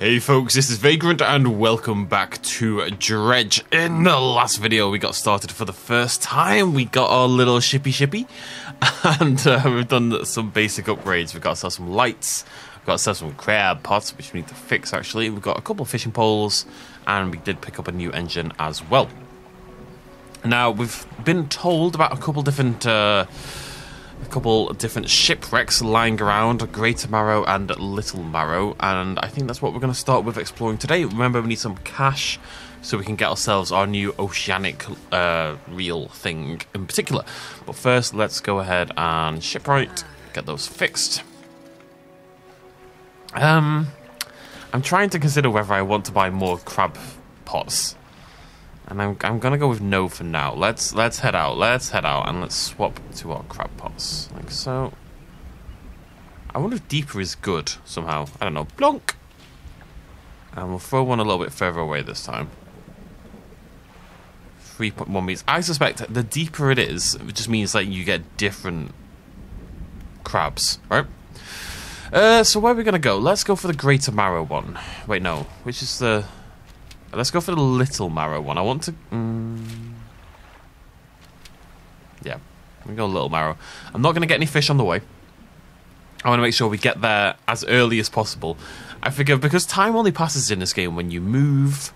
Hey folks, this is Vagrant and welcome back to Dredge. In the last video we got started for the first time, we got our little shippy shippy and uh, we've done some basic upgrades. We've got ourselves some lights, we've got ourselves some crab pots which we need to fix actually. We've got a couple of fishing poles and we did pick up a new engine as well. Now we've been told about a couple different uh, a couple different shipwrecks lying around Greater Marrow and Little Marrow, and I think that's what we're going to start with exploring today. Remember, we need some cash so we can get ourselves our new oceanic uh, reel thing in particular. But first, let's go ahead and shipwright, get those fixed. Um, I'm trying to consider whether I want to buy more crab pots. And I'm, I'm gonna go with no for now. Let's let's head out. Let's head out and let's swap to our crab pots. Like so. I wonder if deeper is good somehow. I don't know. Blonk! And we'll throw one a little bit further away this time. 3.1 meters. I suspect the deeper it is, it just means that you get different crabs, right? Uh, so where are we gonna go? Let's go for the Greater Marrow one. Wait, no. Which is the... Let's go for the Little Marrow one. I want to... Um, yeah, we go a Little Marrow. I'm not going to get any fish on the way. I want to make sure we get there as early as possible. I figure because time only passes in this game when you move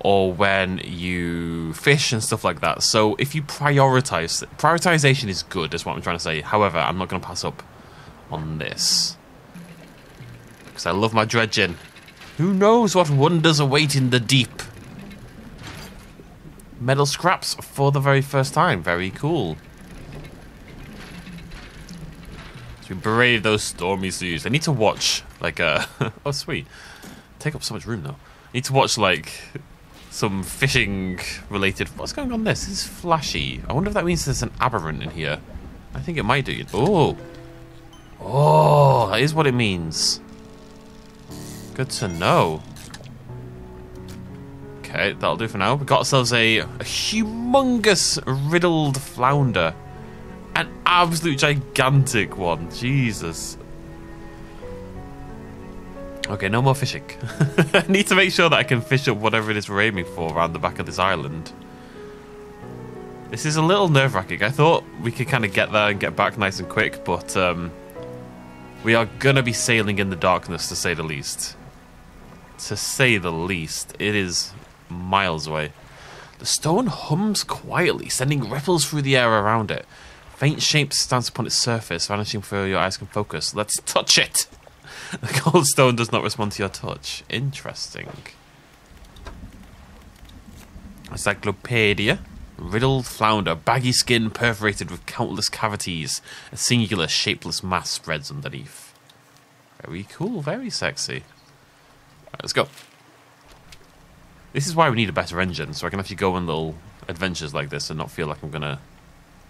or when you fish and stuff like that. So if you prioritize... Prioritization is good, is what I'm trying to say. However, I'm not going to pass up on this. Because I love my dredging. Who knows what wonders await in the deep? Metal scraps for the very first time. Very cool. So we brave those stormy seas. I need to watch, like, uh... oh, sweet. Take up so much room, though. I need to watch, like, some fishing-related... What's going on this? This is flashy. I wonder if that means there's an aberrant in here. I think it might do. Oh! Oh, that is what it means. Good to know. Okay, that'll do for now. We've got ourselves a, a humongous riddled flounder. An absolute gigantic one. Jesus. Okay, no more fishing. I need to make sure that I can fish up whatever it is we're aiming for around the back of this island. This is a little nerve-wracking. I thought we could kind of get there and get back nice and quick, but um, we are going to be sailing in the darkness, to say the least to say the least. It is miles away. The stone hums quietly, sending ripples through the air around it. Faint shapes dance upon its surface, vanishing before your eyes can focus. Let's touch it! The cold stone does not respond to your touch. Interesting. Encyclopedia. Riddled flounder, baggy skin perforated with countless cavities. A singular, shapeless mass spreads underneath. Very cool, very sexy. Right, let's go. This is why we need a better engine, so I can actually go on little adventures like this and not feel like I'm gonna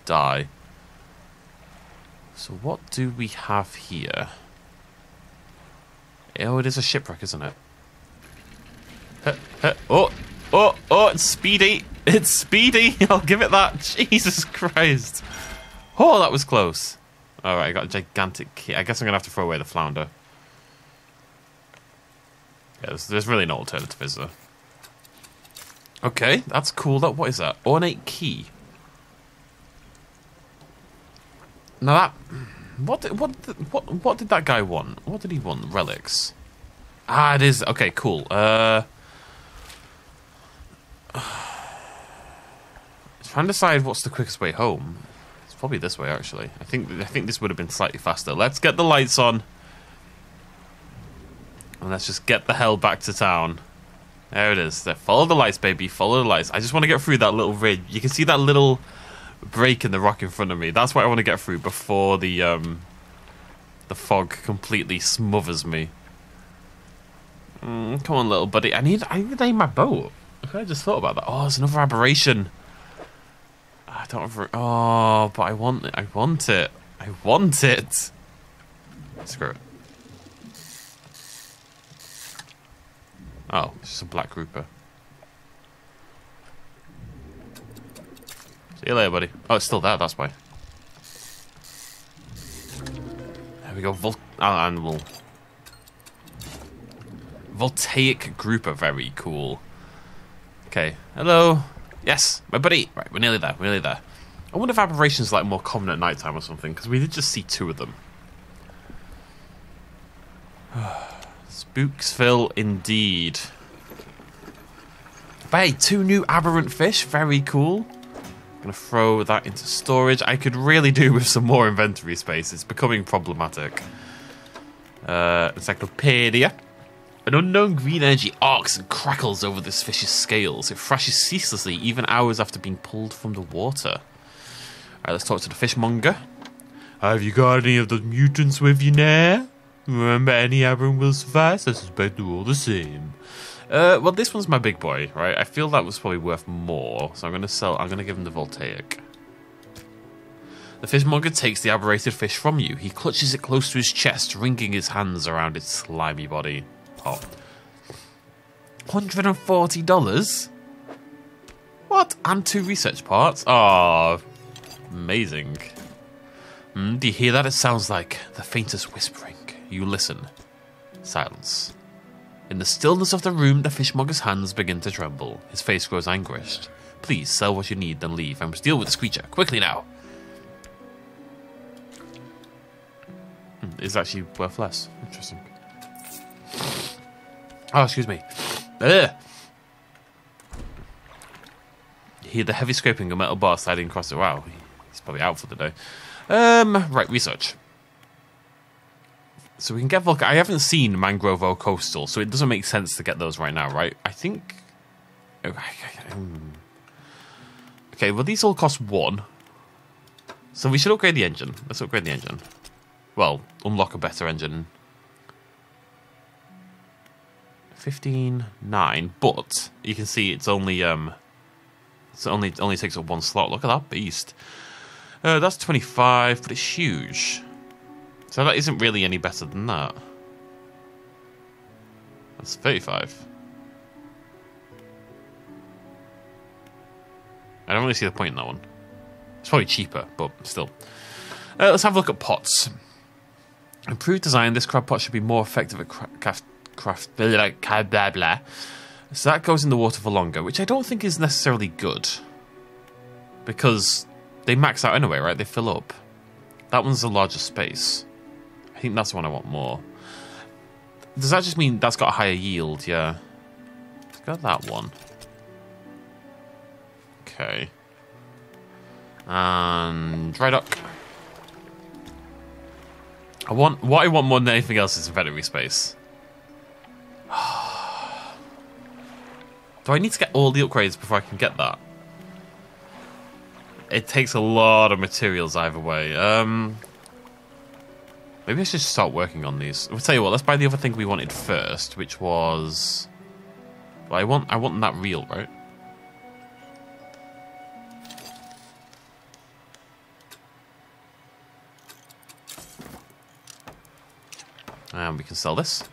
die. So what do we have here? Oh, it is a shipwreck, isn't it? Oh, oh, oh, it's speedy. It's speedy. I'll give it that. Jesus Christ. Oh, that was close. Alright, I got a gigantic key. I guess I'm going to have to throw away the flounder. Yeah, there's, there's really no alternative, is there? Okay, that's cool. That What is that? Ornate key. Now that... What did, what, what, what did that guy want? What did he want? Relics. Ah, it is... Okay, cool. Uh... Trying to decide what's the quickest way home. It's probably this way, actually. I think I think this would have been slightly faster. Let's get the lights on. And let's just get the hell back to town. There it is. There. Follow the lights, baby. Follow the lights. I just want to get through that little ridge. You can see that little break in the rock in front of me. That's what I want to get through before the um, the fog completely smothers me. Mm, come on, little buddy. I need I need to my boat. I just thought about that. Oh, there's another aberration. I don't. Ever, oh, but I want it. I want it. I want it. Screw it. Oh, it's just a black grouper. See you later, buddy. Oh, it's still there, that's why. There we go, Vul oh, ah, and we'll... Voltaic grouper, very cool. Okay, hello. Yes, my buddy. Right, we're nearly there. We're nearly there. I wonder if aberrations like more common at night time or something, because we did just see two of them. Spooksville, indeed. But hey, two new aberrant fish, very cool. Gonna throw that into storage. I could really do with some more inventory space. It's becoming problematic. Uh, encyclopedia. An unknown green energy arcs and crackles over this fish's scales. It thrashes ceaselessly, even hours after being pulled from the water. Alright, let's talk to the fishmonger. Have you got any of those mutants with you now? Remember, any aberrant will suffice. I suspect they're all the same. Uh, well, this one's my big boy, right? I feel that was probably worth more, so I'm gonna sell. I'm gonna give him the voltaic. The fishmonger takes the aberrated fish from you. He clutches it close to his chest, wringing his hands around its slimy body. Oh. $140? What? And two research parts? Oh, amazing. Mm, do you hear that? It sounds like the faintest whispering. You listen. Silence. In the stillness of the room, the fishmonger's hands begin to tremble. His face grows anguished. Please sell what you need, then leave. I must deal with this creature. Quickly now. Hmm, it's actually worth less. Interesting. Oh, excuse me. Ugh. Hear the heavy scraping of metal bar sliding across it. Wow, he's probably out for the day. Um, right, research. So we can get Volca. I haven't seen Mangrove or Coastal, so it doesn't make sense to get those right now, right? I think. Okay, well, these all cost one. So we should upgrade the engine. Let's upgrade the engine. Well, unlock a better engine. 15, 9, but you can see it's only um it's only it only takes up one slot. Look at that beast. Uh, that's 25, but it's huge. So that isn't really any better than that. That's 35. I don't really see the point in that one. It's probably cheaper, but still. Uh, let's have a look at pots. Improved design, this crab pot should be more effective at craft, craft blah, blah, blah. So that goes in the water for longer, which I don't think is necessarily good. Because they max out anyway, right? They fill up. That one's a larger space. I think that's the one I want more. Does that just mean that's got a higher yield? Yeah. Let's go that one. Okay. And dry dock. I want what I want more than anything else is veterinary space. Do I need to get all the upgrades before I can get that? It takes a lot of materials either way. Um, maybe I should start working on these. I'll tell you what. Let's buy the other thing we wanted first, which was. Well, I want I want that reel, right? And we can sell this.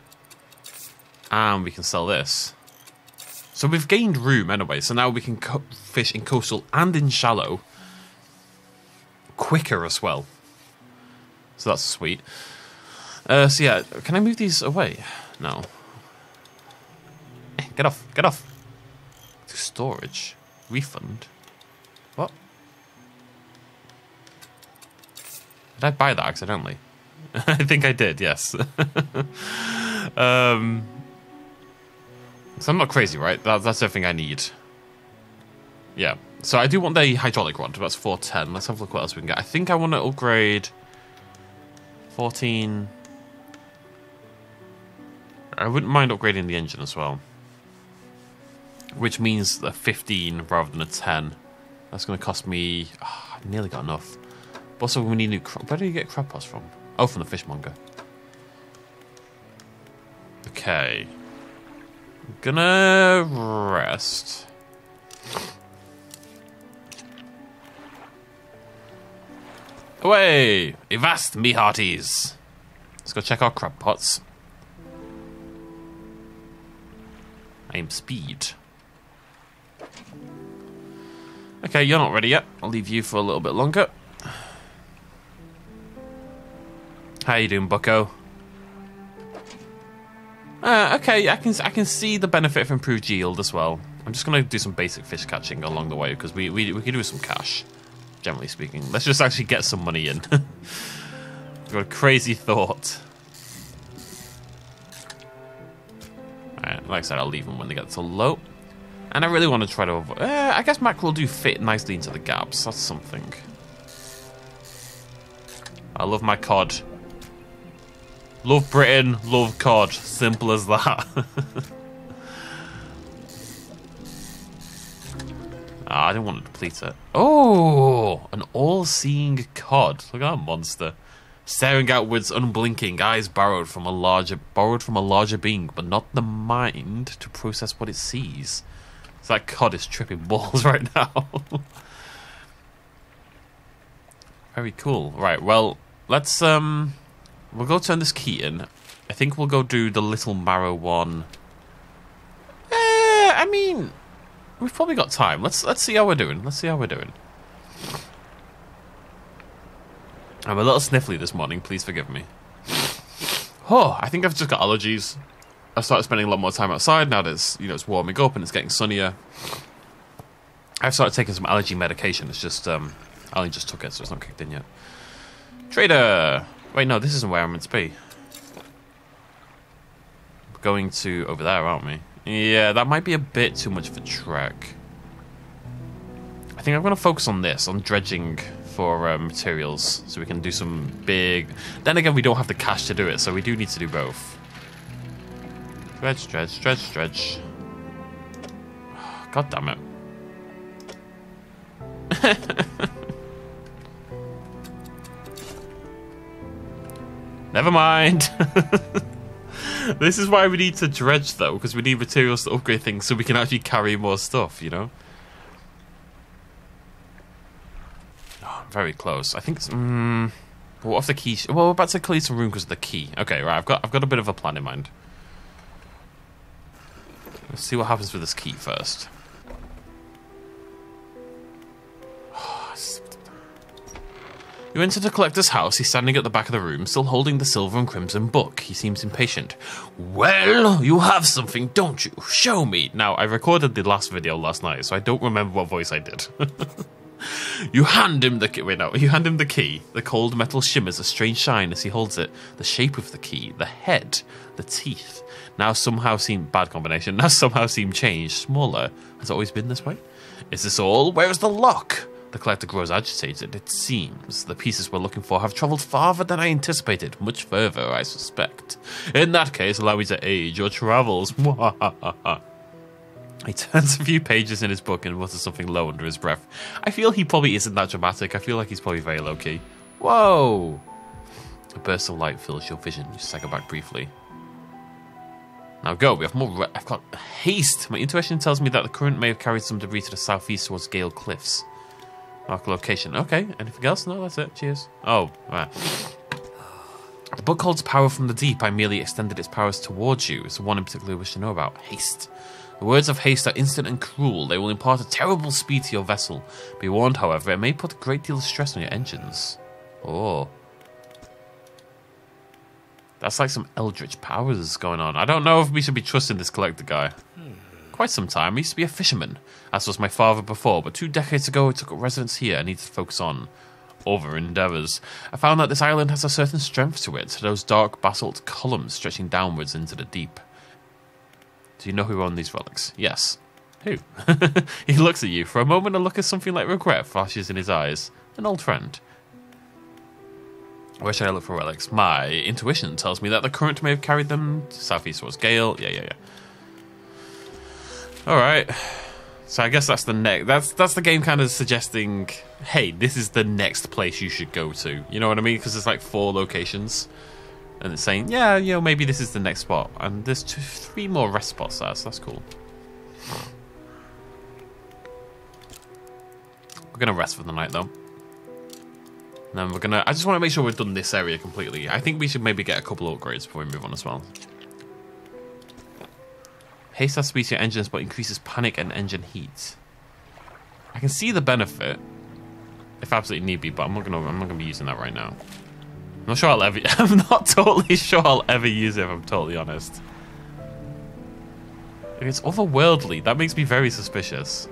And we can sell this. So we've gained room anyway, so now we can fish in coastal and in shallow quicker as well. So that's sweet. Uh, so yeah, can I move these away? No. Get off, get off. Storage. Refund. What? Did I buy that accidentally? I think I did, yes. um, so I'm not crazy, right? That, that's everything I need. Yeah. So I do want the hydraulic rod. That's 410. Let's have a look what else we can get. I think I want to upgrade 14. I wouldn't mind upgrading the engine as well. Which means a 15 rather than a 10. That's going to cost me... Ah, oh, I've nearly got enough. But also, we need new... Where do you get crab pots from? Oh, from the fishmonger. Okay. I'm gonna rest. Away! Evast, me hearties! Let's go check our crab pots. Aim speed. Okay, you're not ready yet. I'll leave you for a little bit longer. How you doing, bucko? Uh, okay, I can I can see the benefit of improved yield as well. I'm just gonna do some basic fish catching along the way because we we we could do some cash, generally speaking. Let's just actually get some money in. Got a crazy thought. Like I said, I'll leave them when they get to low. And I really want to try to avoid... Uh, I guess mackerel do fit nicely into the gaps. That's something. I love my cod. Love Britain, love cod. Simple as that. ah, I didn't want to deplete it. Oh, an all-seeing cod. Look at that monster. Staring outwards, unblinking, eyes borrowed from a larger borrowed from a larger being, but not the mind to process what it sees. So that cod is tripping balls right now. Very cool. Right, well, let's um we'll go turn this key in. I think we'll go do the little marrow one. Eh, I mean, we've probably got time. Let's let's see how we're doing. Let's see how we're doing. I'm a little sniffly this morning. Please forgive me. Oh, I think I've just got allergies. I started spending a lot more time outside now that it's, you know, it's warming up and it's getting sunnier. I've started taking some allergy medication. It's just, um, I only just took it, so it's not kicked in yet. Trader! Wait, no, this isn't where I'm meant to be. Going to over there, aren't we? Yeah, that might be a bit too much of a trek. I think I'm going to focus on this, on dredging for uh, materials, so we can do some big... Then again, we don't have the cash to do it, so we do need to do both. Stretch, stretch, stretch, stretch. God damn it. Never mind. this is why we need to dredge, though, because we need materials to upgrade things so we can actually carry more stuff, you know? Oh, very close. I think... Mm, what if the key... Well, we're about to clear some room because of the key. Okay, right, I've got, I've got a bit of a plan in mind. Let's see what happens with this key first. You enter the collector's house. He's standing at the back of the room, still holding the silver and crimson book. He seems impatient. Well, you have something, don't you? Show me. Now, I recorded the last video last night, so I don't remember what voice I did. you hand him the key. Wait, no. You hand him the key. The cold metal shimmers a strange shine as he holds it. The shape of the key, the head, the teeth now somehow seem bad combination. Now somehow seem changed, smaller. Has it always been this way? Is this all? Where is the lock? The collector grows agitated. It seems the pieces we're looking for have travelled farther than I anticipated. Much further, I suspect. In that case, allow me to aid your travels. he turns a few pages in his book and mutters something low under his breath. I feel he probably isn't that dramatic. I feel like he's probably very low key. Whoa! A burst of light fills your vision. You stagger back briefly. Now go, we have more. I've got haste. My intuition tells me that the current may have carried some debris to the southeast towards Gale Cliffs. Mark location. Okay, anything else? No, that's it. Cheers. Oh, right. The book holds power from the deep. I merely extended its powers towards you. It's the one in particular you wish to know about. Haste. The words of haste are instant and cruel. They will impart a terrible speed to your vessel. Be warned, however, it may put a great deal of stress on your engines. Oh. That's like some eldritch powers going on. I don't know if we should be trusting this collector guy. Quite some time. I used to be a fisherman, as was my father before, but two decades ago I took up residence here and needed to focus on other endeavours. I found that this island has a certain strength to it, those dark basalt columns stretching downwards into the deep. Do you know who owned these relics? Yes. Who? he looks at you. For a moment, a look of something like regret flashes in his eyes. An old friend. Where should I look for relics? My intuition tells me that the current may have carried them southeast towards Gale. Yeah, yeah, yeah. All right. So I guess that's the next. That's that's the game kind of suggesting, hey, this is the next place you should go to. You know what I mean? Because it's like four locations, and it's saying, yeah, you know, maybe this is the next spot. And there's two, three more rest spots there, so that's cool. We're gonna rest for the night though. And then we're gonna. I just want to make sure we've done this area completely. I think we should maybe get a couple upgrades before we move on as well. Haste has speed to your engines, but increases panic and engine heat. I can see the benefit, if absolutely need be, but I'm not gonna. I'm not gonna be using that right now. I'm not sure I'll ever. I'm not totally sure I'll ever use it. If I'm totally honest. It's otherworldly. That makes me very suspicious.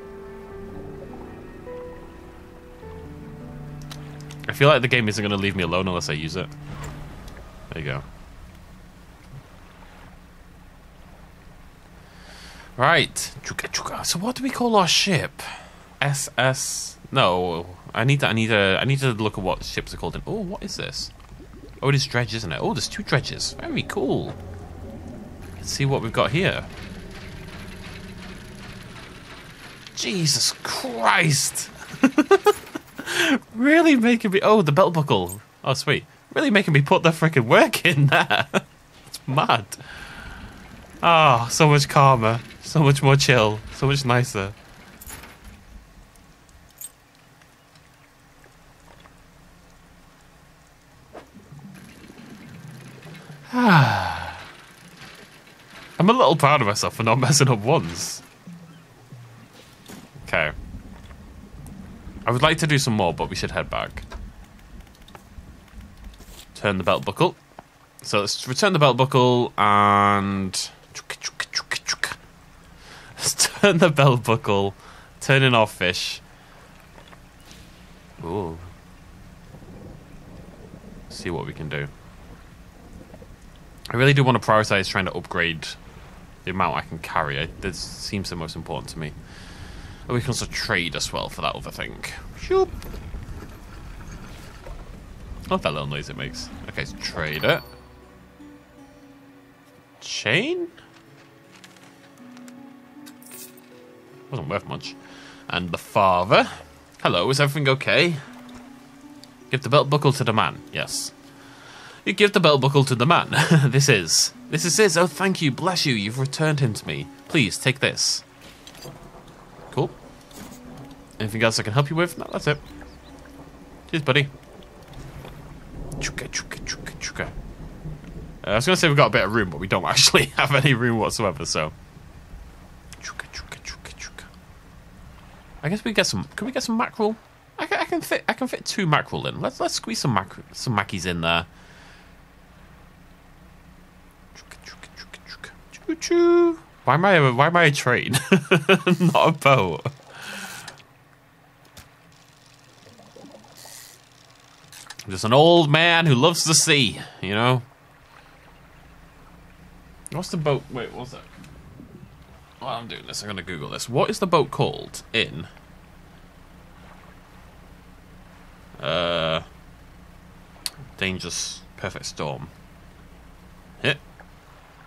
I feel like the game isn't going to leave me alone unless I use it. There you go. Right. So what do we call our ship? SS... No. I need to, I need to, I need to look at what ships are called. In. Oh, what is this? Oh, it is dredge, isn't it? Oh, there's two dredges. Very cool. Let's see what we've got here. Jesus Christ! really making me... Oh, the belt buckle. Oh, sweet. Really making me put the freaking work in there. it's mad. Oh, so much calmer. So much more chill. So much nicer. I'm a little proud of myself for not messing up once. Okay. I would like to do some more, but we should head back. Turn the belt buckle. So let's return the belt buckle and... Turn the belt buckle. Turn in our fish. Ooh. See what we can do. I really do want to prioritize trying to upgrade the amount I can carry. This seems the most important to me. And we can also trade as well for that other thing. Shoop. Love that little noise it makes. Okay, so trade it. Chain? Wasn't worth much. And the father. Hello, is everything okay? Give the belt buckle to the man. Yes. You give the belt buckle to the man. this is. This is his. Oh, thank you. Bless you. You've returned him to me. Please, take this. Cool. Anything else I can help you with? No, that's it. Cheers, buddy. Chuka, chuka, chuka, chuka. Uh, I was going to say we've got a bit of room, but we don't actually have any room whatsoever, so... Chuka, chuka, chuka, chuka. I guess we get some... Can we get some mackerel? I can, I can fit I can fit two mackerel in. Let's let's squeeze some mac some mackies in there. Why am I a, why am I a train? Not a boat. Just an old man who loves the sea, you know? What's the boat? Wait, what's that? While I'm doing this, I'm going to Google this. What is the boat called in? Uh, dangerous perfect storm. Hit.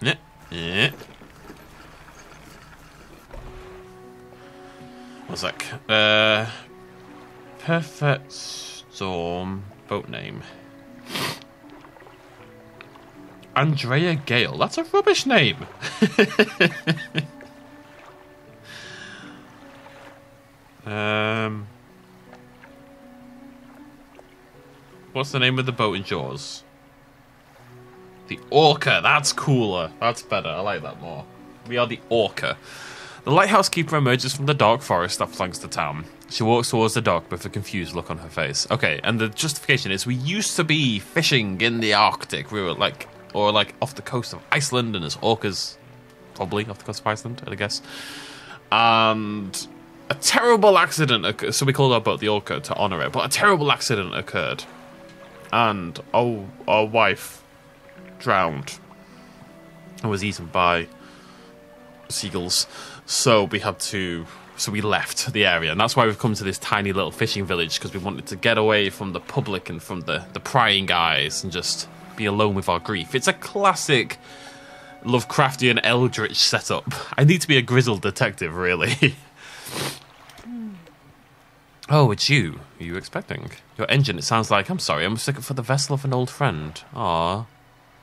Hit. Yeah. What's that? Uh, Perfect Storm boat name. Andrea Gail. That's a rubbish name. um, what's the name of the boat in Jaws? The Orca. That's cooler. That's better. I like that more. We are the Orca. The lighthouse keeper emerges from the dark forest that flanks the town. She walks towards the dock with a confused look on her face. Okay, and the justification is we used to be fishing in the Arctic. We were like, or like off the coast of Iceland, and there's orcas, probably off the coast of Iceland, I guess. And a terrible accident occurred. So we called our boat the Orca to honor it, but a terrible accident occurred. And oh, our wife drowned and was eaten by seagulls. So we had to. So we left the area, and that's why we've come to this tiny little fishing village because we wanted to get away from the public and from the the prying eyes and just be alone with our grief. It's a classic Lovecraftian Eldritch setup. I need to be a grizzled detective, really. oh, it's you. Are you expecting? Your engine, it sounds like. I'm sorry, I'm mistaken for the vessel of an old friend. Ah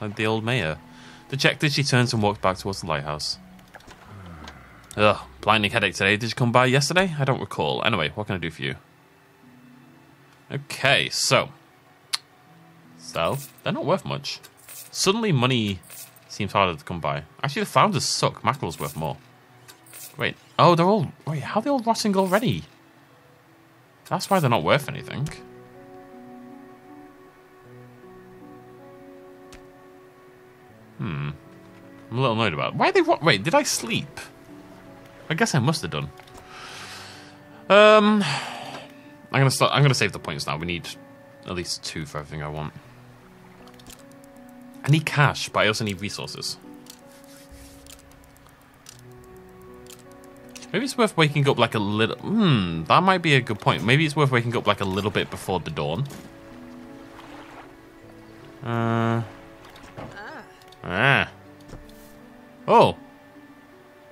like the old mayor. Dejected, she turns and walks back towards the lighthouse. Ugh, blinding headache today. Did you come by yesterday? I don't recall. Anyway, what can I do for you? Okay, so. So, they're not worth much. Suddenly, money seems harder to come by. Actually, the founders suck. Mackerel's worth more. Wait, oh, they're all... Wait, how are they all rotting already? That's why they're not worth anything. Hmm. I'm a little annoyed about it. Why are they... Wait, did I sleep? I guess I must have done. Um, I'm gonna start. I'm gonna save the points now. We need at least two for everything I want. I need cash, but I also need resources. Maybe it's worth waking up like a little... Hmm, that might be a good point. Maybe it's worth waking up like a little bit before the dawn. Uh... Ah. Oh.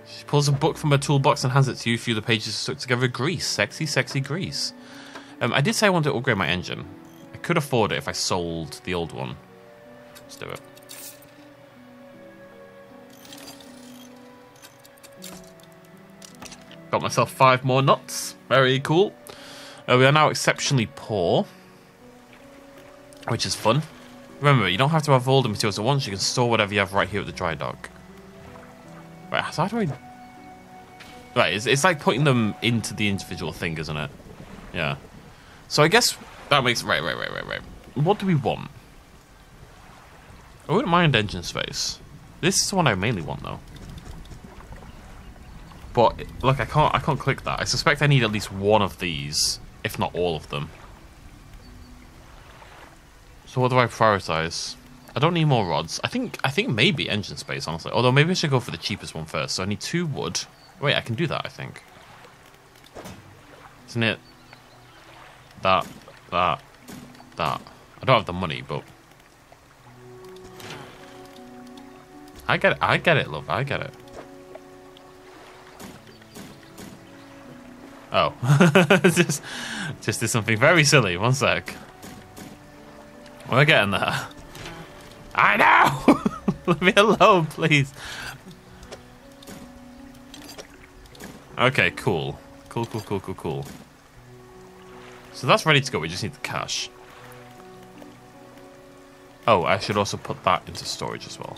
She pulls a book from her toolbox and hands it to you. A few of the pages stuck together. Grease. Sexy, sexy grease. Um, I did say I wanted to upgrade my engine. I could afford it if I sold the old one. Let's do it. Got myself five more nuts. Very cool. Uh, we are now exceptionally poor. Which is fun. Remember, you don't have to have all the materials at once. You can store whatever you have right here at the dry dock. Right, so how do I... Right, it's, it's like putting them into the individual thing, isn't it? Yeah. So I guess that makes... Right, right, right, right, right. What do we want? I wouldn't mind engine space. This is the one I mainly want, though. But look, I can't I can't click that. I suspect I need at least one of these, if not all of them. So what do I prioritize? I don't need more rods. I think I think maybe engine space, honestly. Although maybe I should go for the cheapest one first. So I need two wood. Wait, I can do that, I think. Isn't it? That, that, that. I don't have the money, but... I get it, I get it, love, I get it. Oh. just, just did something very silly. One sec. We're getting there. I know! Leave me alone, please. Okay, cool. Cool, cool, cool, cool, cool. So that's ready to go. We just need the cash. Oh, I should also put that into storage as well.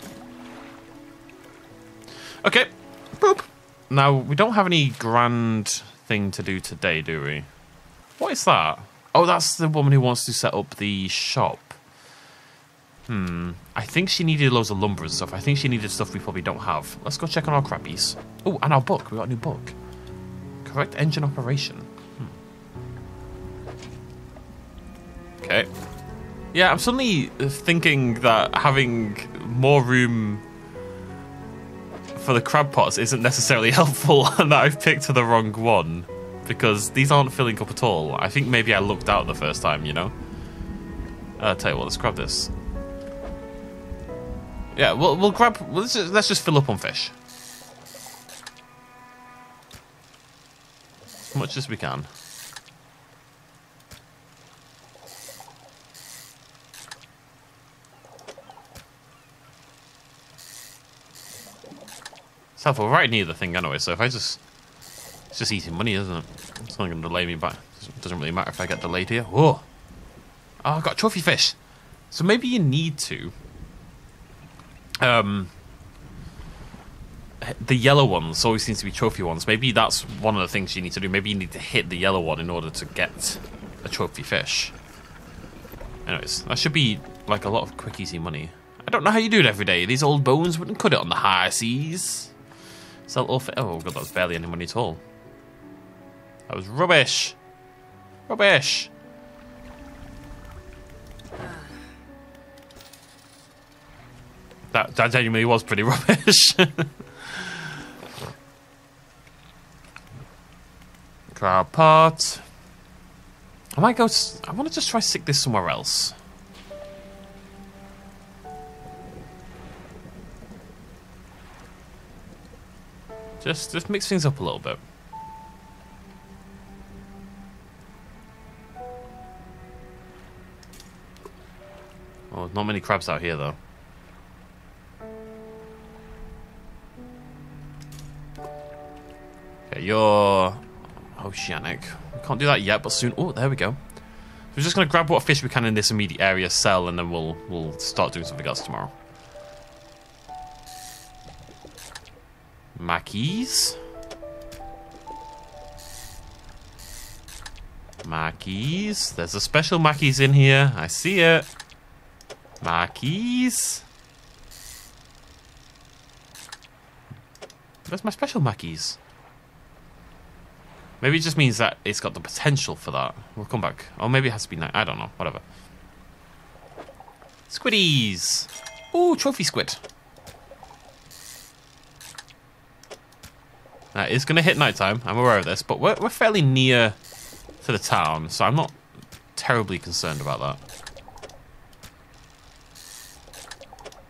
Okay. Boop. Now, we don't have any grand thing to do today, do we? What is that? Oh, that's the woman who wants to set up the shop. Hmm. I think she needed loads of lumber and stuff. I think she needed stuff we probably don't have. Let's go check on our crappies. Oh, and our book. We got a new book. Correct engine operation. Hmm. Okay. Yeah, I'm suddenly thinking that having more room for the crab pots isn't necessarily helpful and that I've picked the wrong one because these aren't filling up at all. I think maybe I looked out the first time, you know? Uh, tell you what, let's grab this. Yeah, we'll, we'll grab... Let's just, let's just fill up on fish. As much as we can. It's helpful right near the thing anyway, so if I just... It's just eating money, isn't it? It's not going to delay me back. It doesn't really matter if I get delayed here. Whoa! Oh, I've got trophy fish! So maybe you need to um, the yellow ones always seems to be trophy ones. Maybe that's one of the things you need to do. Maybe you need to hit the yellow one in order to get a trophy fish. Anyways, that should be like a lot of quick, easy money. I don't know how you do it every day. These old bones wouldn't cut it on the high seas. Sell all for. Oh god, that was barely any money at all. That was rubbish. Rubbish. That, that genuinely was pretty rubbish. Crab part. I might go... I want to just try stick this somewhere else. Just, just mix things up a little bit. Oh, not many crabs out here, though. Okay, you're oh, oceanic. We can't do that yet, but soon. Oh, there we go. We're just gonna grab what fish we can in this immediate area, sell, and then we'll we'll start doing something else tomorrow. Mackies. Mackies. There's a special Mackies in here. I see it. Mackies. Where's my special Mackies? Maybe it just means that it's got the potential for that. We'll come back. Or maybe it has to be night. I don't know. Whatever. Squiddies! Ooh, trophy squid. Now, it's going to hit nighttime. I'm aware of this, but we're, we're fairly near to the town, so I'm not terribly concerned about that.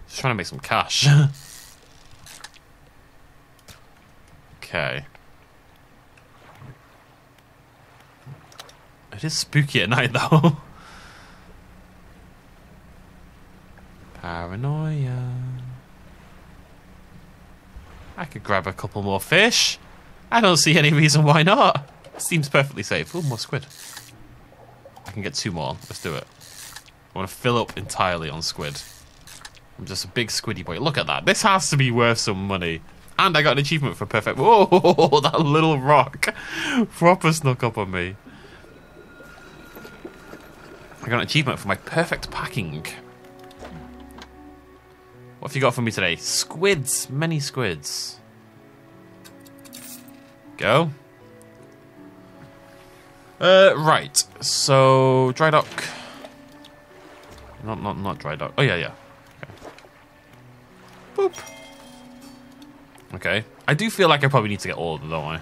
Just trying to make some cash. okay. It is spooky at night, though. Paranoia. I could grab a couple more fish. I don't see any reason why not. Seems perfectly safe. Oh, more squid. I can get two more. Let's do it. I want to fill up entirely on squid. I'm just a big squiddy boy. Look at that. This has to be worth some money. And I got an achievement for perfect. Whoa, that little rock. Proper snuck up on me. I got an achievement for my perfect packing. What have you got for me today? Squids. Many squids. Go. Uh, right. So, dry dock. Not, not, not dry dock. Oh, yeah, yeah. Okay. Boop. Okay. I do feel like I probably need to get all of them, don't I?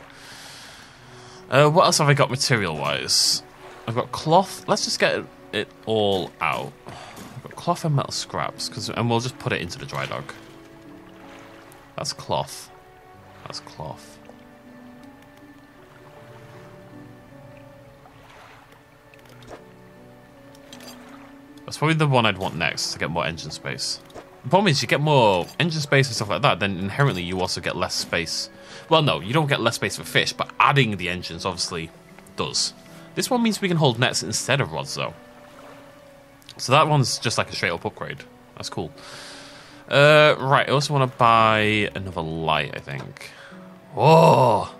Uh, what else have I got material-wise? I've got cloth. Let's just get it all out I've Got cloth and metal scraps, cause, and we'll just put it into the dry dock. That's cloth. That's cloth. That's probably the one I'd want next to get more engine space. The problem is you get more engine space and stuff like that, then inherently you also get less space. Well, no, you don't get less space for fish, but adding the engines obviously does. This one means we can hold nets instead of rods, though. So that one's just like a straight up upgrade. That's cool. Uh, right, I also want to buy another light, I think. Oh!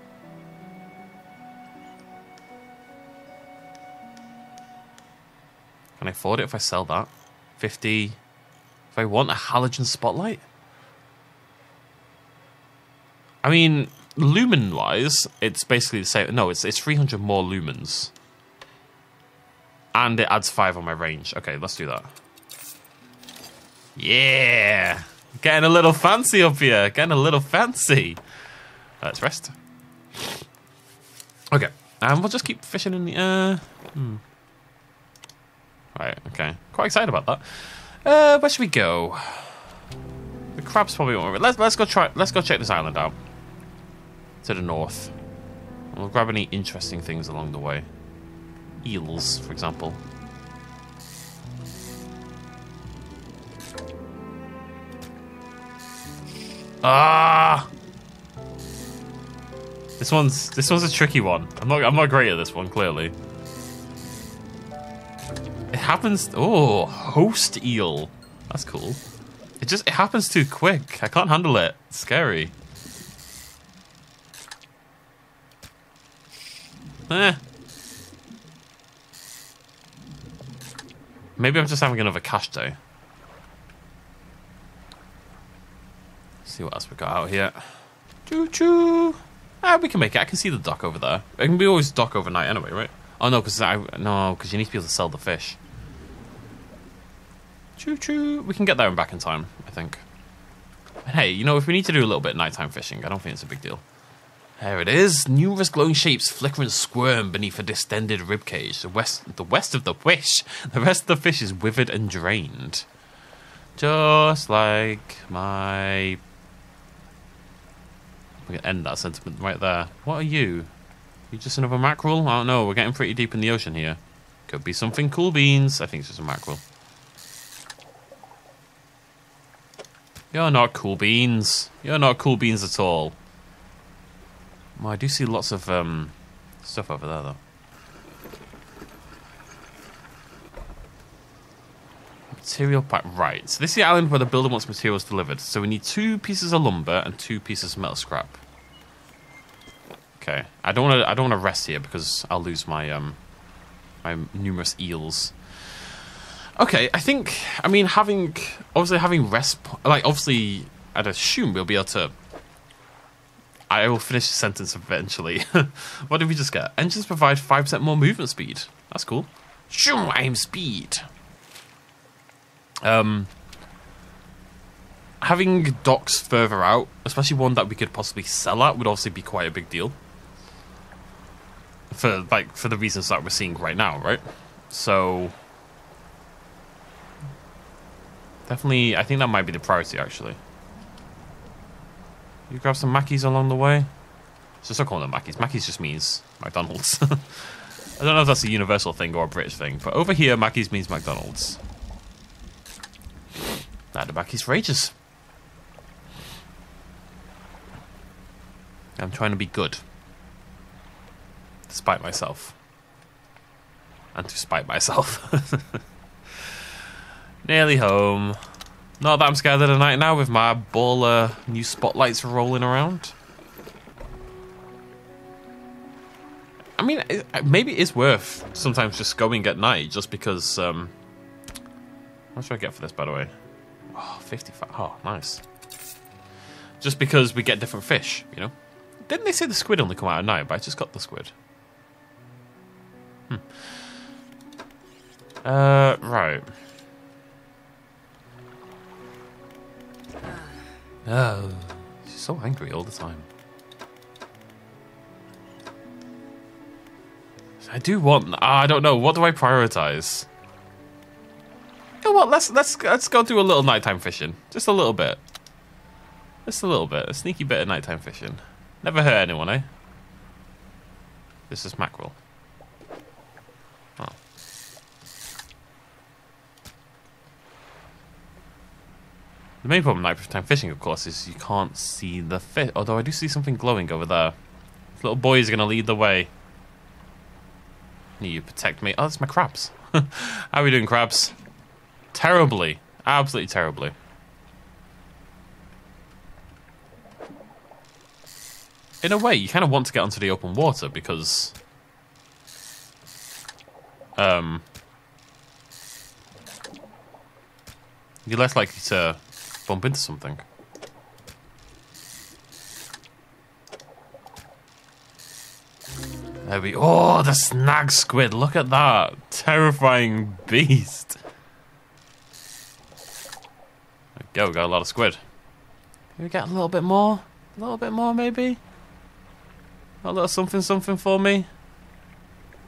Can I afford it if I sell that? 50. If I want a halogen spotlight? I mean, lumen wise, it's basically the same. No, it's, it's 300 more lumens. And it adds five on my range. Okay, let's do that. Yeah! Getting a little fancy up here. Getting a little fancy. Let's rest. Okay. And we'll just keep fishing in the... air. hmm. Right, okay. Quite excited about that. Uh, where should we go? The crabs probably won't... Let's, let's go try... Let's go check this island out. To the north. We'll grab any interesting things along the way eels, for example. Ah! This one's this one's a tricky one. I'm not I'm not great at this one, clearly. It happens oh, host eel. That's cool. It just it happens too quick. I can't handle it. It's scary. Eh, Maybe I'm just having another cash day. see what else we got out here. Choo choo. Ah, we can make it. I can see the dock over there. It can be always dock overnight anyway, right? Oh no, because I no, because you need to be able to sell the fish. Choo choo. We can get there and back in time, I think. hey, you know, if we need to do a little bit of nighttime fishing, I don't think it's a big deal. There it is. Numerous glowing shapes flicker and squirm beneath a distended ribcage. The west, the west of the fish. The rest of the fish is withered and drained. Just like my. We can end that sentiment right there. What are you? You just another mackerel? I don't know. We're getting pretty deep in the ocean here. Could be something cool beans. I think it's just a mackerel. You're not cool beans. You're not cool beans at all. Well, I do see lots of um, stuff over there, though. Material pack. Right. So this is the island where the builder wants materials delivered. So we need two pieces of lumber and two pieces of metal scrap. Okay. I don't want to. I don't want to rest here because I'll lose my um my numerous eels. Okay. I think. I mean, having obviously having rest. Like obviously, I'd assume we'll be able to I will finish the sentence eventually. what did we just get? Engines provide 5% more movement speed. That's cool. Shoo, I'm speed. Um, having docks further out, especially one that we could possibly sell at, would obviously be quite a big deal. For like for the reasons that we're seeing right now, right? So definitely, I think that might be the priority actually. You grab some Mackies along the way. So stop calling them Mackies. Mackies just means McDonald's. I don't know if that's a universal thing or a British thing, but over here, Mackies means McDonald's. Now the Mackies for ages. I'm trying to be good. Despite myself. And to spite myself. Nearly home. Not that I'm scared of the night now with my baller new spotlights rolling around. I mean, maybe it's worth sometimes just going at night just because. Um, what should I get for this, by the way? Oh, 55. Oh, nice. Just because we get different fish, you know? Didn't they say the squid only come out at night, but I just got the squid. Hmm. Uh, right. Oh, she's so angry all the time. I do want. I don't know. What do I prioritize? You know what? Let's let's let's go do a little nighttime fishing. Just a little bit. Just a little bit. A sneaky bit of nighttime fishing. Never hurt anyone, eh? This is mackerel. The main problem with nighttime fishing, of course, is you can't see the fish. Although I do see something glowing over there. This little boy is going to lead the way. You protect me. Oh, that's my crabs. How are we doing, crabs? Terribly. Absolutely terribly. In a way, you kind of want to get onto the open water because... Um... You're less likely to bump into something. There we Oh, the snag squid. Look at that. Terrifying beast. There we go, we got a lot of squid. Can we get a little bit more? A little bit more, maybe? A little something something for me?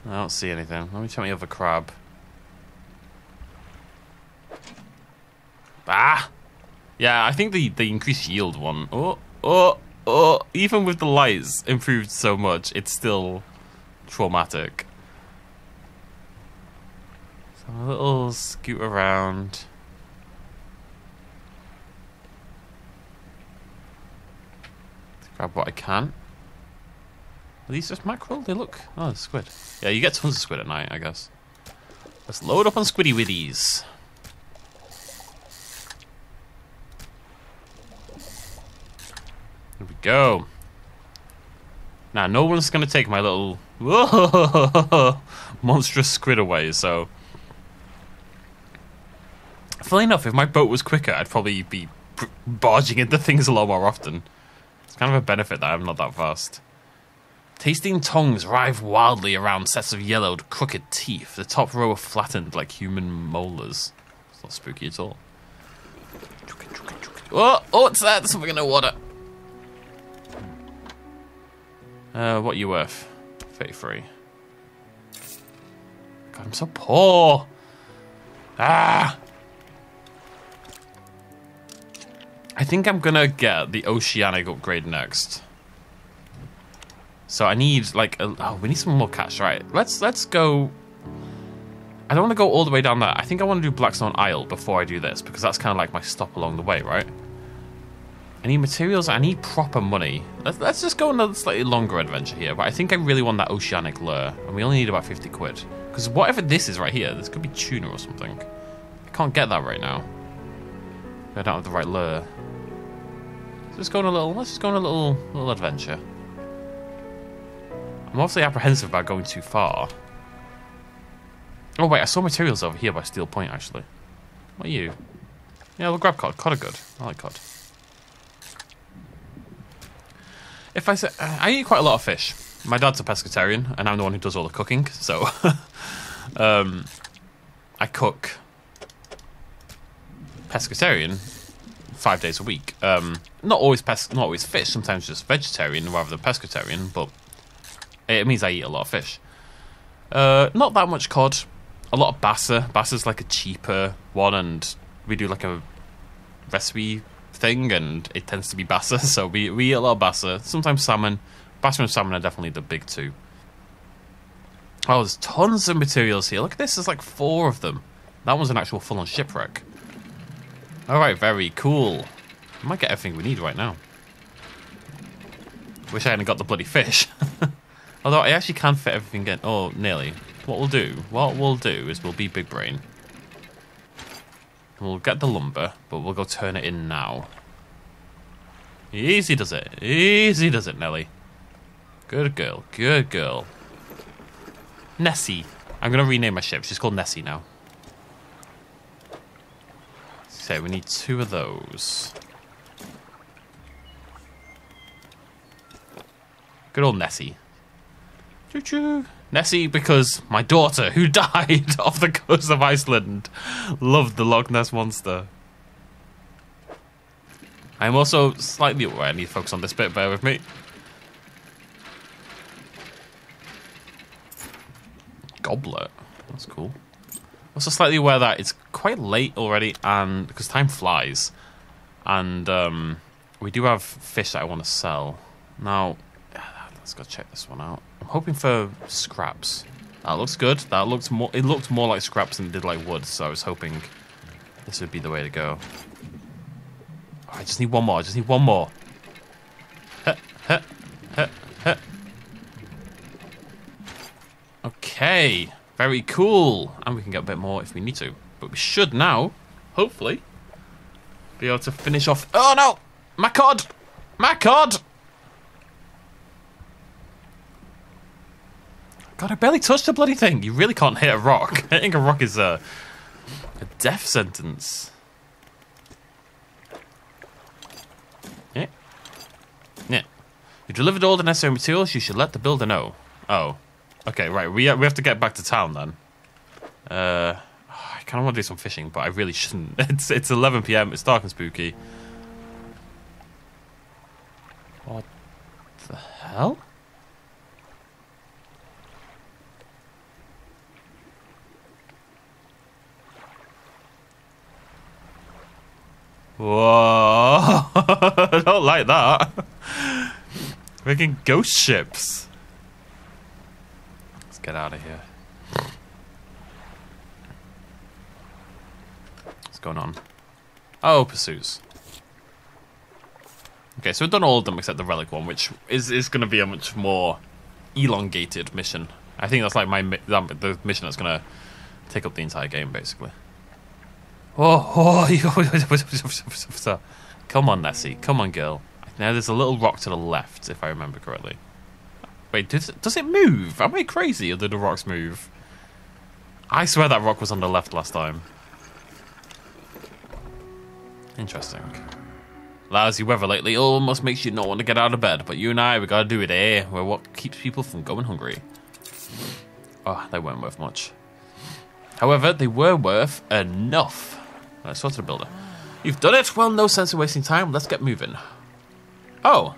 I don't see anything. Let me check my other crab. Ah! Yeah, I think the, the increased yield one. Oh, oh, oh. Even with the lights improved so much, it's still traumatic. So a little scoot around. Grab what I can. Are these just mackerel? They look... Oh, squid. Yeah, you get tons of squid at night, I guess. Let's load up on squiddy witties. Here we go. Now, no one's going to take my little whoa, monstrous squid away, so... Funnily enough, if my boat was quicker, I'd probably be barging into things a lot more often. It's kind of a benefit that I'm not that fast. Tasting tongues writhe wildly around sets of yellowed, crooked teeth. The top row are flattened like human molars. It's not spooky at all. Oh, oh, what's that? Something in the water. Uh, what are you worth? 33. God, I'm so poor. Ah! I think I'm gonna get the oceanic upgrade next. So I need like a, oh we need some more cash right let's let's go I don't want to go all the way down there I think I want to do Blackstone Isle before I do this because that's kind of like my stop along the way right I need materials I need proper money let's, let's just go on a slightly longer adventure here but I think I really want that oceanic lure and we only need about 50 quid because whatever this is right here this could be tuna or something I can't get that right now I don't have the right lure let's just go on a little let's just go on a little little adventure I'm obviously apprehensive about going too far. Oh wait, I saw materials over here by Steel Point actually. What are you? Yeah, we'll grab cod. Cod are good. I like cod. If I say I eat quite a lot of fish. My dad's a pescatarian, and I'm the one who does all the cooking. So, um, I cook pescatarian five days a week. Um, not always pes- not always fish. Sometimes just vegetarian rather than pescatarian. But it means I eat a lot of fish. Uh, not that much cod. A lot of bassa. Bassa's like a cheaper one, and we do like a recipe thing, and it tends to be bassa. So we we eat a lot of bassa. Sometimes salmon. Bassa and salmon are definitely the big two. Oh, there's tons of materials here. Look at this. There's like four of them. That one's an actual full-on shipwreck. All right, very cool. Might get everything we need right now. Wish I hadn't got the bloody fish. Although I actually can fit everything in. Oh, nearly. What we'll do, what we'll do is we'll be big brain. We'll get the lumber, but we'll go turn it in now. Easy does it. Easy does it, Nelly. Good girl. Good girl. Nessie. I'm going to rename my ship. She's called Nessie now. So we need two of those. Good old Nessie. Choo choo. Nessie, because my daughter, who died off the coast of Iceland, loved the Loch Ness Monster. I'm also slightly aware I need to focus on this bit, bear with me. Goblet. That's cool. Also slightly aware that it's quite late already, and because time flies, and um, we do have fish that I want to sell. Now, let's go check this one out. I'm hoping for scraps. That looks good. That looks more. It looked more like scraps than it did like wood, so I was hoping this would be the way to go. I just need one more. I just need one more. Okay. Very cool. And we can get a bit more if we need to. But we should now, hopefully, be able to finish off... Oh, no! My cod! My cod! God, I barely touched the bloody thing. You really can't hit a rock. Hitting a rock is a, a death sentence. Yeah. Yeah. You delivered all the necessary materials, you should let the builder know. Oh. Okay, right. We we have to get back to town then. Uh, I kind of want to do some fishing, but I really shouldn't. It's it's 11 p.m. It's dark and spooky. What the hell? Whoa! I don't like that. Making ghost ships Let's get out of here. What's going on? Oh, pursuits. Okay, so we've done all of them except the relic one, which is is going to be a much more elongated mission. I think that's like my the mission that's going to take up the entire game, basically. Oh, oh, come on, Nessie, come on, girl. Now there's a little rock to the left, if I remember correctly. Wait, does it, does it move? Am I crazy or did the rocks move? I swear that rock was on the left last time. Interesting. Lousy weather lately almost makes you not want to get out of bed, but you and I, we gotta do it, eh? We're what keeps people from going hungry. Oh, they weren't worth much. However, they were worth enough. To the builder. You've done it! Well, no sense in wasting time. Let's get moving. Oh,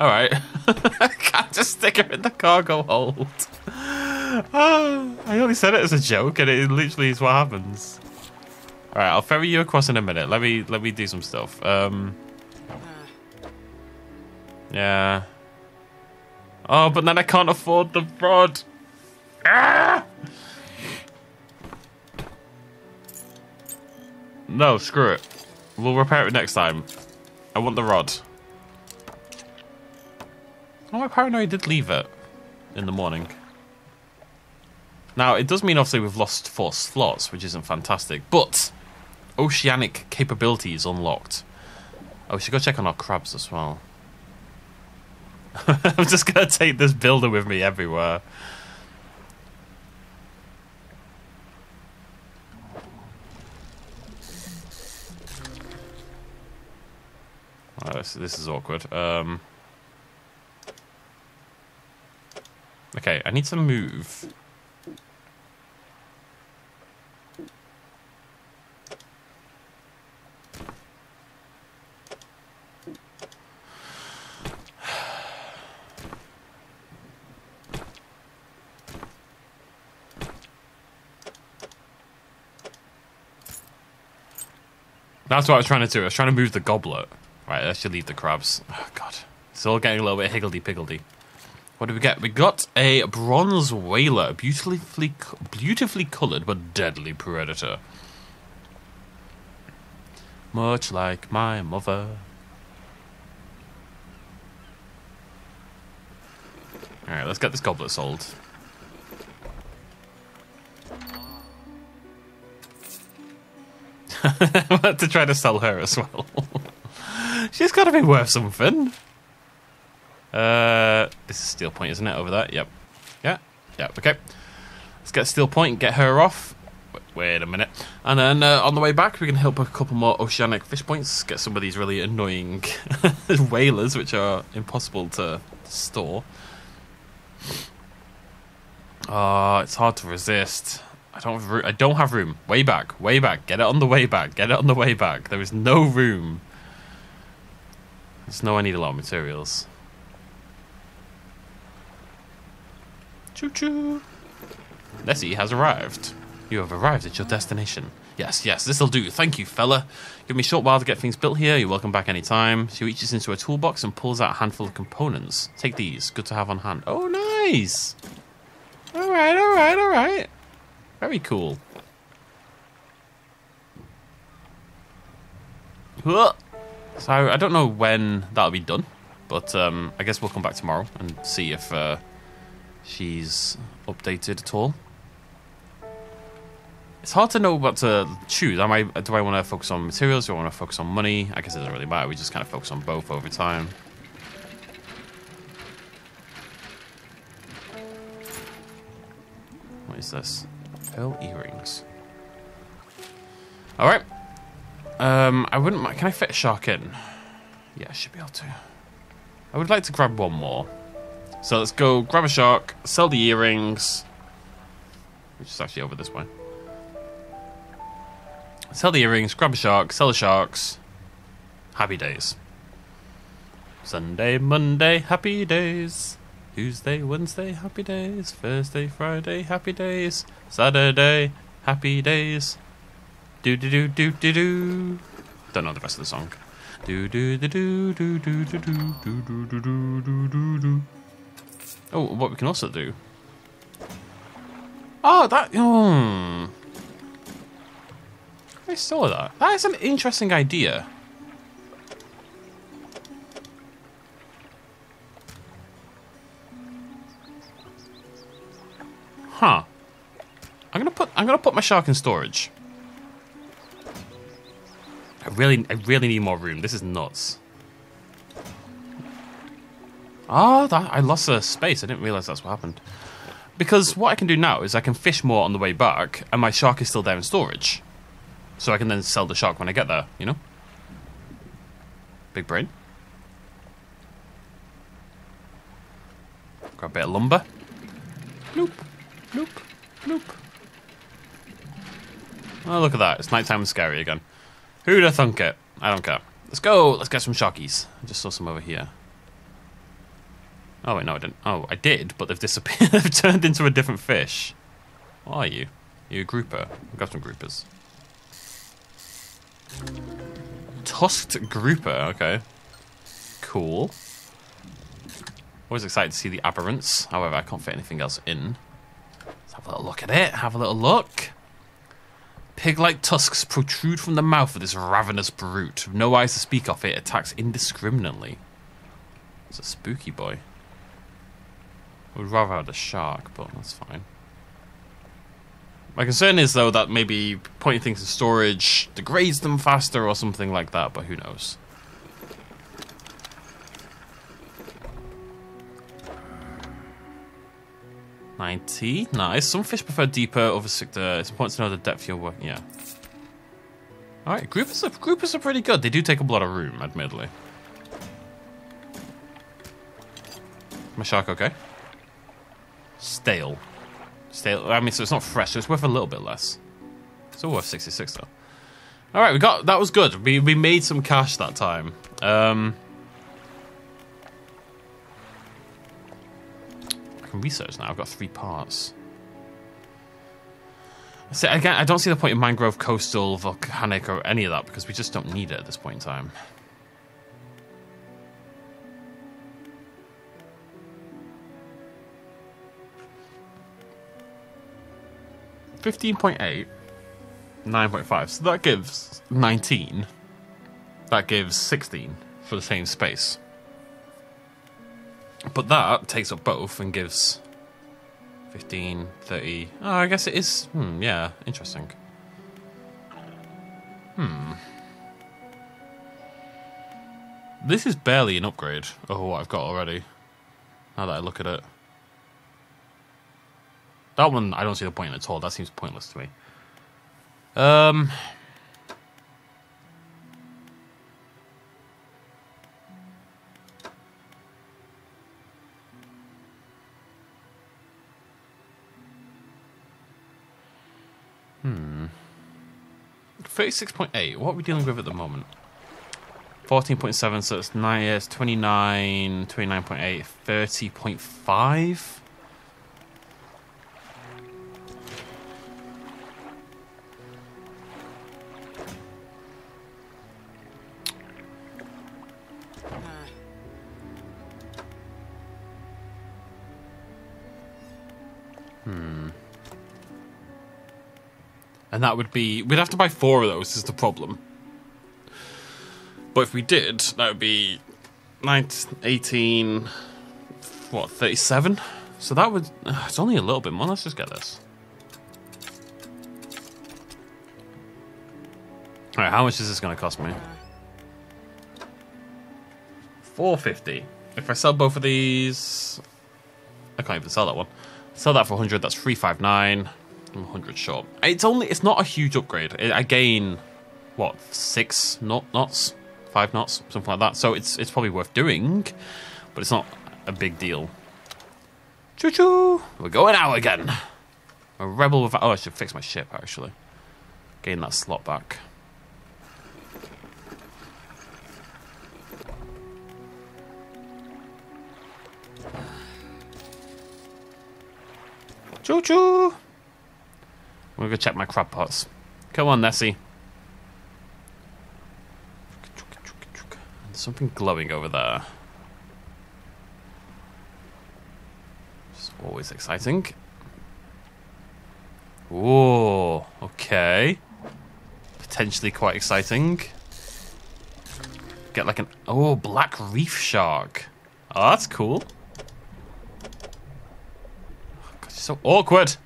Alright. I can't just stick her in the cargo hold. Oh, I only said it as a joke and it literally is what happens. Alright, I'll ferry you across in a minute. Let me let me do some stuff. Um Yeah. Oh, but then I can't afford the rod. Ah! No, screw it. We'll repair it next time. I want the rod. Oh, apparently I did leave it in the morning. Now, it does mean obviously we've lost four slots, which isn't fantastic, but oceanic capabilities unlocked. Oh, we should go check on our crabs as well. I'm just going to take this builder with me everywhere. Oh, this, this is awkward. Um... Okay, I need to move. That's what I was trying to do. I was trying to move the goblet. Right, I just leave the crabs. Oh, God. It's all getting a little bit higgledy-piggledy. What do we get? We got a bronze whaler, beautifully, beautifully coloured but deadly predator. Much like my mother. Alright, let's get this goblet sold. to try to sell her as well. She's got to be worth something. Uh, this is Steel Point, isn't it? Over there. Yep. Yeah. Yeah. Okay. Let's get Steel Point. Get her off. Wait, wait a minute. And then uh, on the way back, we can help a couple more oceanic fish points. Get some of these really annoying whalers, which are impossible to store. Oh, it's hard to resist. I don't have I don't have room. Way back, way back. Get it on the way back. Get it on the way back. There is no room. There's no I need a lot of materials. Choo choo. Nessie has arrived. You have arrived at your destination. Yes, yes, this'll do. Thank you, fella. Give me a short while to get things built here. You're welcome back anytime. She reaches into a toolbox and pulls out a handful of components. Take these. Good to have on hand. Oh, nice. All right, all right, all right. Very cool. So I don't know when that'll be done, but um, I guess we'll come back tomorrow and see if uh, she's updated at all. It's hard to know what to choose. Am I? Do I want to focus on materials? Do I want to focus on money? I guess it doesn't really matter. We just kind of focus on both over time. What is this? Pearl earrings. All right. Um, I wouldn't mind. Can I fit a shark in? Yeah, I should be able to. I would like to grab one more. So let's go grab a shark, sell the earrings, which is actually over this way. Sell the earrings, grab a shark, sell the sharks. Happy days. Sunday, Monday, happy days. Tuesday, Wednesday, happy days. Thursday, Friday, happy days. Saturday, happy days. Do do do do do do. Don't know the rest of the song. Do do do do do do do do do do do do do do. Oh, what we can also do. Oh, that. Hmm. I saw that. That is an interesting idea. Huh. I'm gonna put I'm gonna put my shark in storage. I really I really need more room. This is nuts. Ah, oh, I lost a space. I didn't realize that's what happened. Because what I can do now is I can fish more on the way back, and my shark is still there in storage. So I can then sell the shark when I get there, you know? Big brain. Grab a bit of lumber. Nope. Nope. Nope. Oh, look at that. It's nighttime and scary again. Who'd have thunk it? I don't care. Let's go. Let's get some sharkies. I just saw some over here. Oh, wait, no, I didn't. Oh, I did, but they've disappeared. they've turned into a different fish. What are you? Are you a grouper? I've got some groupers. Tusked grouper, okay. Cool. Always excited to see the aberrants. However, I can't fit anything else in. Let's have a little look at it. Have a little look. Pig-like tusks protrude from the mouth of this ravenous brute. No eyes to speak of, it attacks indiscriminately. It's a spooky boy. I would rather have the shark, but that's fine. My concern is, though, that maybe pointing things in storage degrades them faster or something like that, but who knows. 90. Nice. Some fish prefer deeper, others It's important to know the depth you're working. Yeah. Alright, groupers are, groupers are pretty good. They do take up a lot of room, admittedly. My shark okay? stale. Stale. I mean, so it's not fresh. So it's worth a little bit less. It's all worth 66 though. All right, we got that was good. We we made some cash that time. Um, can research now. I've got three parts. See, again, I don't see the point in mangrove, coastal, volcanic, or any of that because we just don't need it at this point in time. Fifteen point eight. 9.5. So that gives 19. That gives 16 for the same space. But that takes up both and gives 15, 30. Oh, I guess it is. Hmm, yeah, interesting. Hmm. This is barely an upgrade over what I've got already. Now that I look at it. That one, I don't see the point in at all. That seems pointless to me. Um. 36.8. What are we dealing with at the moment? 14.7, so it's 9 years, 29, 29.8, 30.5? And that would be... We'd have to buy four of those is the problem. But if we did, that would be 19, 18... What, 37? So that would... Uh, it's only a little bit more. Let's just get this. Alright, how much is this going to cost me? 450. If I sell both of these... I can't even sell that one. Sell that for 100, that's 359. I'm 100 short. It's only, it's not a huge upgrade. I gain, what, six knot, knots? Five knots? Something like that. So it's, it's probably worth doing, but it's not a big deal. Choo choo! We're going out again. A rebel with, oh, I should fix my ship, actually. Gain that slot back. Choo choo! I'm gonna go check my crab pots. Come on, Nessie. There's something glowing over there. It's always exciting. Whoa, okay. Potentially quite exciting. Get like an... Oh, black reef shark. Oh, that's cool. Oh, God, so awkward.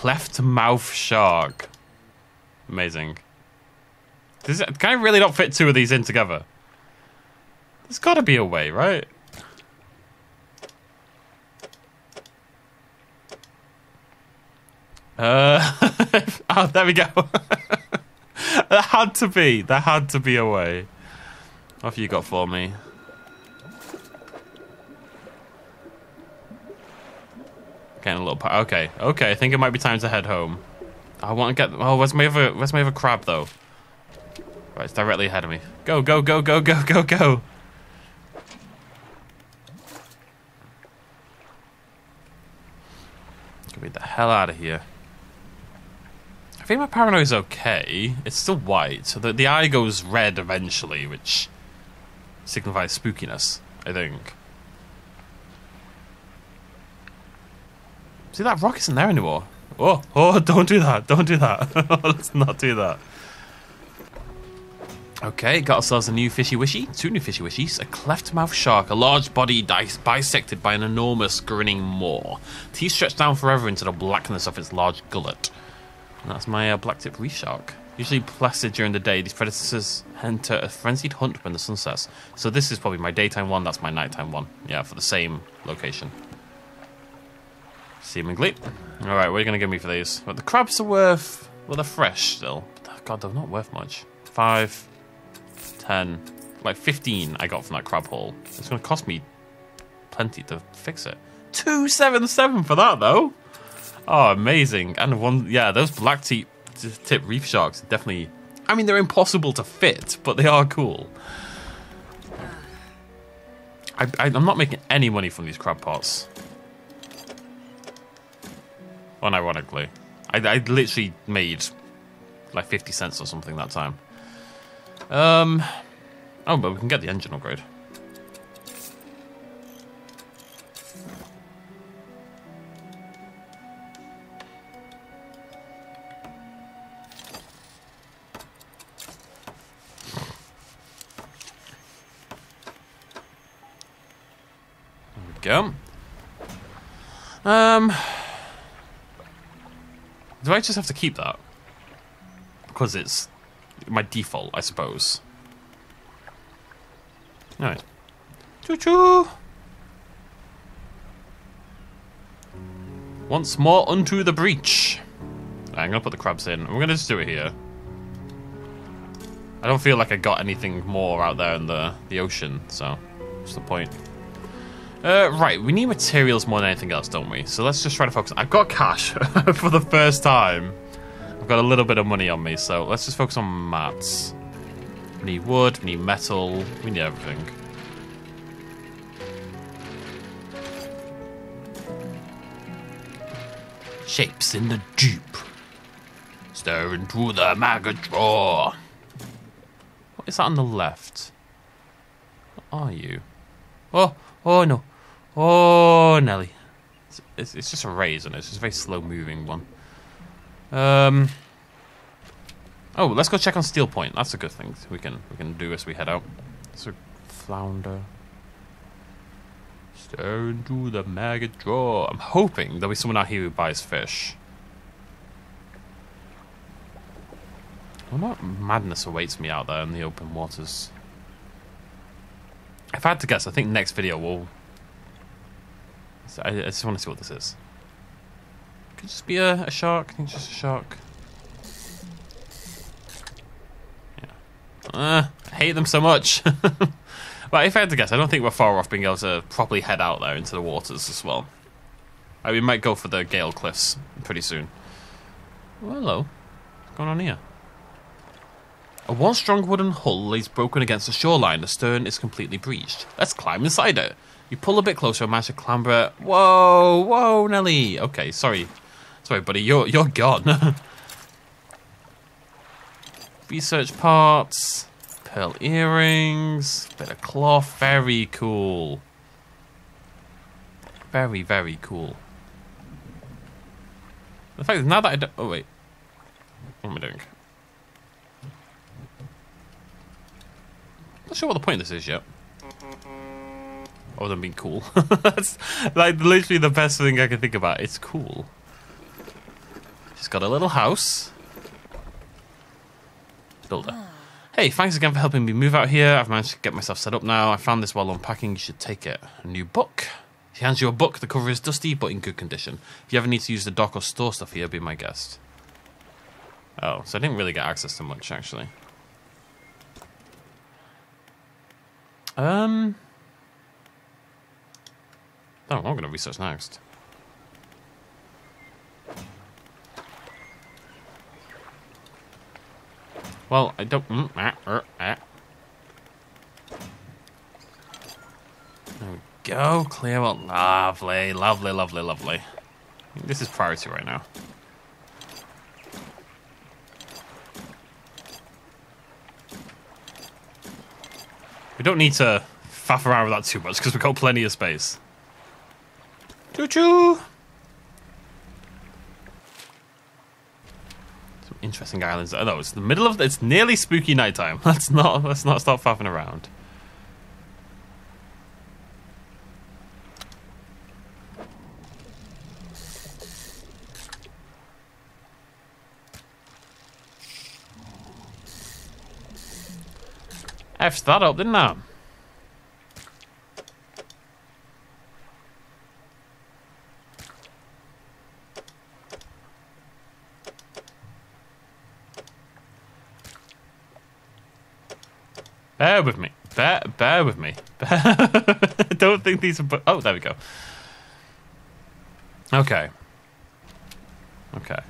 Cleft mouth shark. Amazing. Can I really not fit two of these in together? There's got to be a way, right? Uh, oh, there we go. there had to be. There had to be a way. What have you got for me? Getting a little. Okay, okay. I think it might be time to head home. I want to get. Oh, where's my other? Where's my other crab though? Right, it's directly ahead of me. Go, go, go, go, go, go, go. Get me the hell out of here. I think my paranoia is okay. It's still white, so the, the eye goes red eventually, which signifies spookiness, I think. See, that rock isn't there anymore. Oh, oh, don't do that. Don't do that. Let's not do that. Okay, got ourselves a new fishy wishy, two new fishy wishies, a cleft mouth shark, a large body bisected by an enormous grinning maw. Teeth stretched down forever into the blackness of its large gullet. And that's my uh, black tip reef shark. Usually placid during the day, these predators enter a frenzied hunt when the sun sets. So this is probably my daytime one, that's my nighttime one. Yeah, for the same location. Seemingly. Alright, what are you going to give me for these? Well, the crabs are worth... Well, they're fresh still. God, they're not worth much. Five, ten, like 15 I got from that crab haul. It's going to cost me plenty to fix it. 277 for that though. Oh, amazing. And one, yeah, those black tip, tip reef sharks definitely, I mean, they're impossible to fit, but they are cool. I, I'm not making any money from these crab pots. Unironically. I, I literally made like 50 cents or something that time. Um, oh, but we can get the engine upgrade. There we go. Um, do I just have to keep that? Because it's my default, I suppose. Alright. Choo choo! Once more unto the breach. I'm gonna put the crabs in. We're gonna just do it here. I don't feel like I got anything more out there in the, the ocean, so what's the point? Uh, right, we need materials more than anything else, don't we? So let's just try to focus. I've got cash for the first time. I've got a little bit of money on me, so let's just focus on mats. We need wood, we need metal, we need everything. Shapes in the deep. Stare into the maggot drawer. What is that on the left? What are you? Oh, oh no. Oh, Nelly. It's, it's, it's just a ray, isn't it? It's just a very slow moving one. Um. Oh, let's go check on Steel Point. That's a good thing we can we can do as we head out. So flounder. Stare into the maggot drawer. I'm hoping there'll be someone out here who buys fish. What madness awaits me out there in the open waters? If I had to guess, I think next video will so I, I, just want to see what this is. Could just be a, a shark. I think it's just a shark. Yeah. Uh, I hate them so much. but if I had to guess, I don't think we're far off being able to properly head out there into the waters as well. I, we might go for the Gale Cliffs pretty soon. Well, hello. What's going on here? A one strong wooden hull lays broken against the shoreline. The stern is completely breached. Let's climb inside it. You pull a bit closer and manage to clamber. Whoa, whoa, Nelly. Okay, sorry. Sorry, buddy, you're, you're gone. Research parts. Pearl earrings. Bit of cloth. Very cool. Very, very cool. The fact is, now that I don't... Oh, wait. What am I doing? Not sure what the point of this is yet. Other than being cool. That's like literally the best thing I can think about. It's cool. She's got a little house. Builder. Ah. Hey, thanks again for helping me move out here. I've managed to get myself set up now. I found this while unpacking. You should take it. A new book. He hands you a book. The cover is dusty, but in good condition. If you ever need to use the dock or store stuff here, be my guest. Oh, so I didn't really get access to much, actually. Um... Oh, I'm going to research next. Well, I don't... Mm, ah, er, ah. There we go. Clear out. Lovely, lovely, lovely, lovely. This is priority right now. We don't need to faff around with that too much because we've got plenty of space. Choo choo! Some interesting islands. Oh no, it's the middle of it's nearly spooky nighttime. Let's not let's not stop faffing around. F's that up, didn't I? Bear with me. bear, bear with me. Don't think these are... Oh, there we go. Okay. Okay.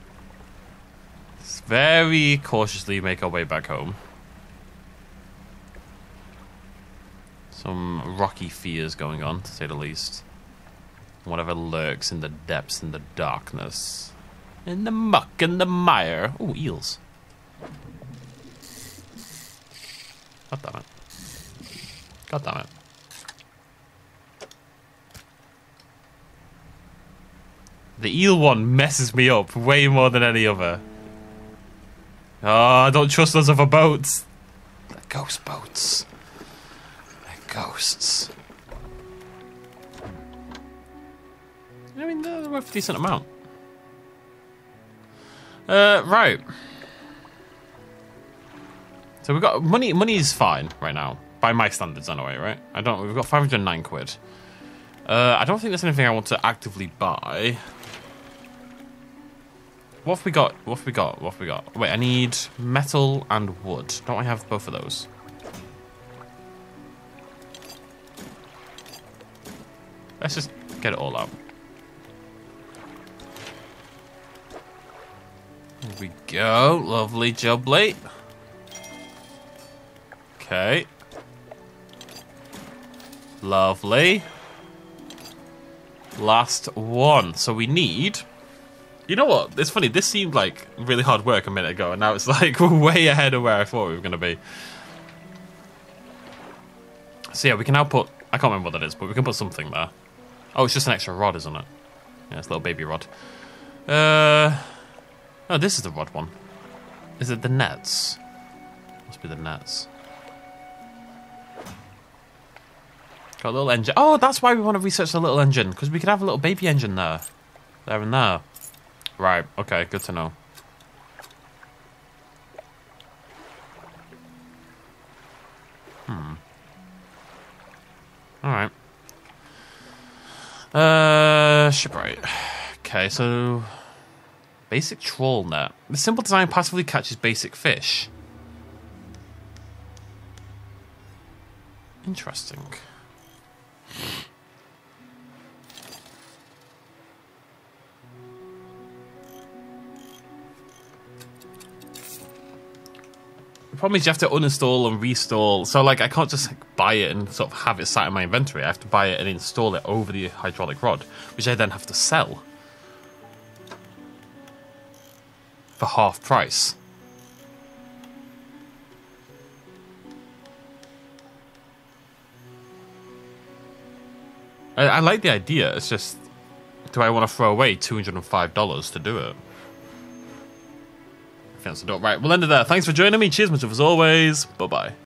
Let's very cautiously make our way back home. Fears going on, to say the least. Whatever lurks in the depths in the darkness. In the muck and the mire. Oh, eels. God damn it. God damn it. The eel one messes me up way more than any other. Oh, I don't trust those other boats. They're ghost boats. Ghosts. I mean, they're worth a decent amount. Uh, right. So we've got money. Money is fine right now by my standards, anyway. Right? I don't. We've got 509 quid. Uh, I don't think there's anything I want to actively buy. What have we got? What have we got? What have we got? Wait, I need metal and wood. Don't I have both of those? Let's just get it all out. Here we go. Lovely jubbly. Okay. Lovely. Last one. So we need... You know what? It's funny. This seemed like really hard work a minute ago, and now it's like we're way ahead of where I thought we were going to be. So yeah, we can now put... I can't remember what that is, but we can put something there. Oh, it's just an extra rod, isn't it? Yeah, it's a little baby rod. Uh... Oh, this is the rod one. Is it the nets? Must be the nets. Got a little engine. Oh, that's why we want to research the little engine. Because we could have a little baby engine there. There and there. Right, okay, good to know. Hmm. Alright. Uh, shipwright. Okay, so... Basic trawl net. The simple design passively catches basic fish. Interesting. The problem is you have to uninstall and reinstall. So like I can't just like, buy it and sort of have it sat in my inventory. I have to buy it and install it over the hydraulic rod, which I then have to sell for half price. I, I like the idea. It's just, do I want to throw away two hundred and five dollars to do it? That's the door. Right, we'll end it there. Thanks for joining me. Cheers, much as always. Bye bye.